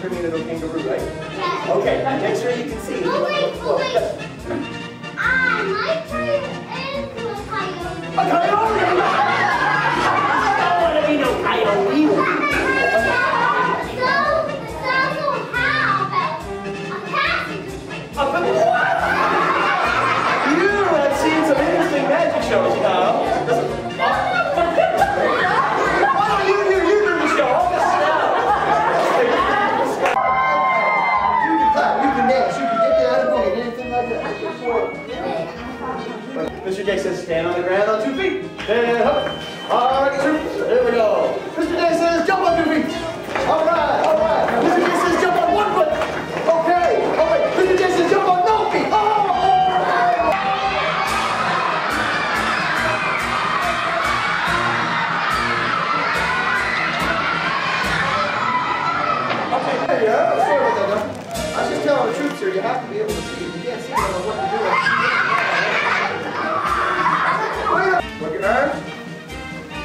kangaroo, right? Yes. Okay, make sure you just telling the troops here, you have to be able to see. If you can't see, don't know what to do. Rub your arms.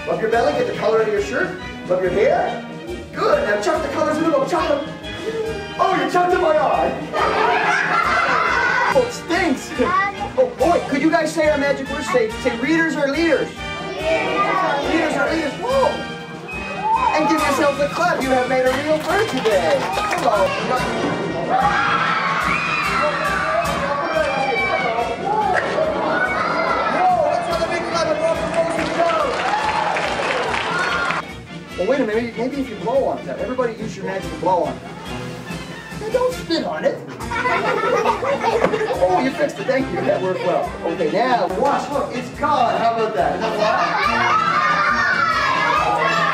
Rub your belly. Get the color out of your shirt. Rub your hair. Good. Now chuck the colors in the middle. Chuck them. Oh, you chucked in my eye. Oh, it stinks. Oh, boy. Could you guys say our magic words? Say, say readers or leaders. Leaders are leaders. Whoa. And give yourselves a clap. You have made a real bird today. Hello. Wait a minute. Maybe if you blow on that. Everybody use your magic to blow on that. Now, don't spit on it. Oh, you fixed it. Thank you. That worked well. Okay, now watch. Look, it's gone. How about that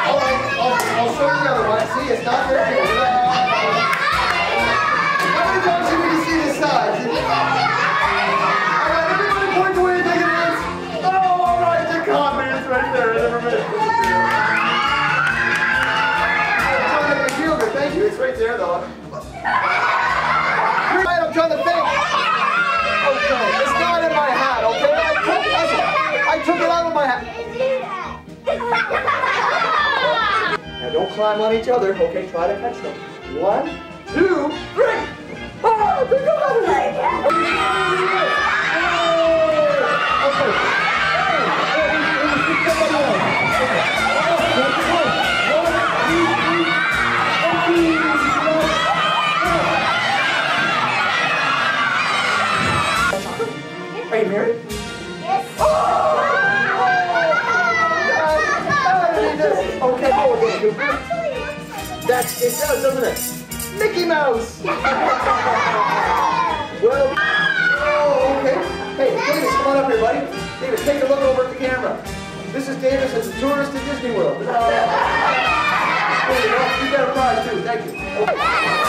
All right, I'll, I'll show you the other one. See, it's not very good. Don't climb on each other, okay? Try to catch them. One, two, three! Ah, oh, they got it! Okay, oh, okay. That's, it does, doesn't it? Mickey Mouse! well, oh, okay. Hey, Davis, come on up here, buddy. Davis, take a look over at the camera. This is Davis as a tourist at Disney World. Uh, you got a prize too. Thank you. Oh,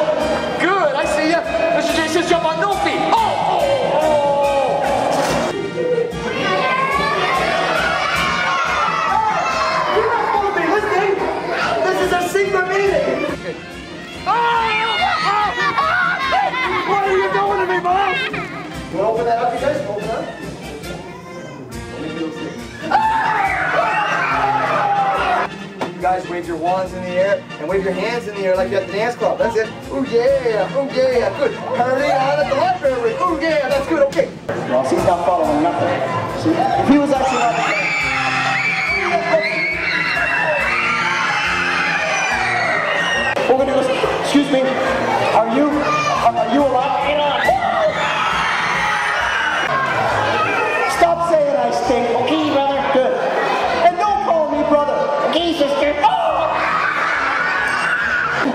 What are you doing to me, Mom? You want to open that up, you guys? Open it up. Let me feel this. You guys wave your wands in the air and wave your hands in the air like you're at the dance club. That's it. Ooh yeah, ooh yeah, good. Hurry on at the library. Ooh yeah, that's good. Okay. Well, see, he's not following nothing. See, if he was actually not. We're gonna go. Excuse me. Are you? Are, are you alive? Stop saying I stink. Okay, brother. Good. And don't call me brother. Okay, sister. Oh!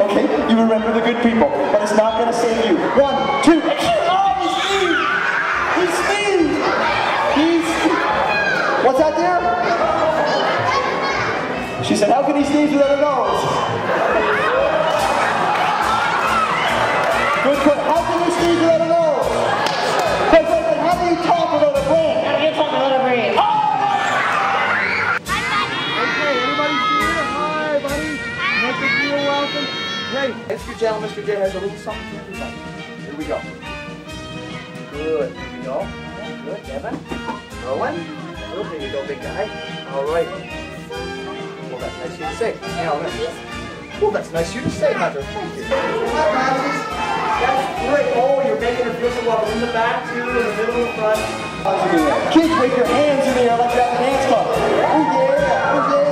Okay, you remember the good people, but it's not gonna save you. One, two, oh, he sneezed! He sneezed! He's. What's that there? She said, how can he sneeze without a nose? Hey, oh! everybody see you? Talk about a brain? Okay, everybody's here. Hi, buddy. Make you feel welcome. Hey, Mr. J, Mr. J has a little something for everybody. Here we go. Good. Here we go. Good, Devin. Rowan. Good. There you go, big guy. All right. Well, that's nice you to say. Now, well, that's nice of you to say, Hunter. Thank you. That's great. Oh, you're making her feel so welcome. In the back, too, in the middle, in the front. Kids, wave your hands in the air like you're at the dance club. Oh, yeah. Oh, yeah. Good.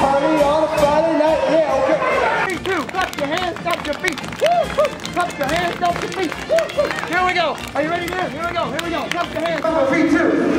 Party on a Friday night. Yeah, okay. feet too. Clap your hands, clap your feet. Woo, woo. Clap your hands, clap your feet. Woo, woo. Here we go. Are you ready there? Here we go. Here we go. Clap your hands. Three, two.